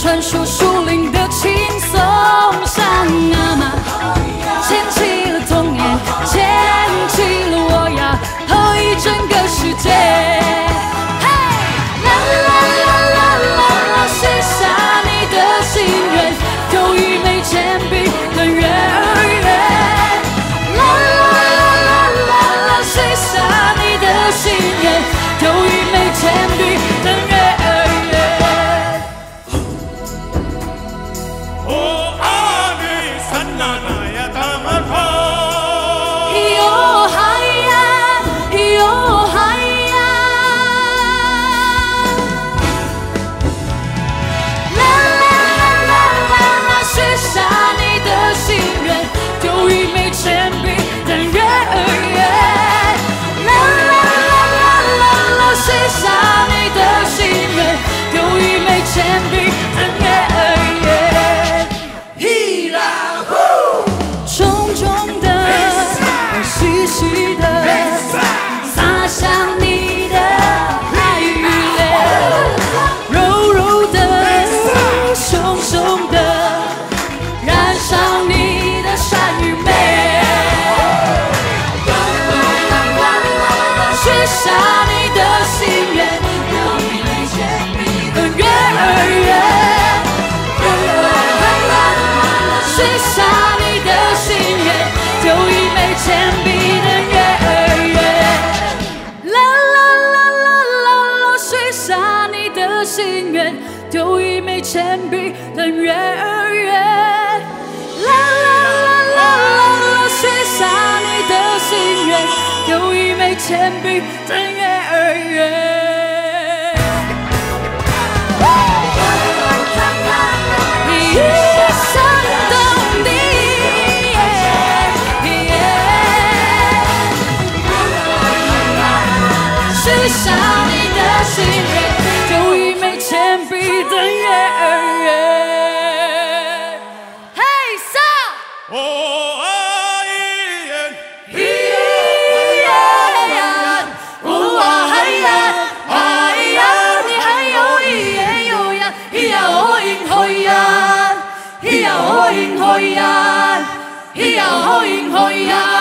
传说树林的。铅笔等月儿圆。一生等你，许下你的心愿，就一枚铅笔等月去，呀哦咿呀，去呀。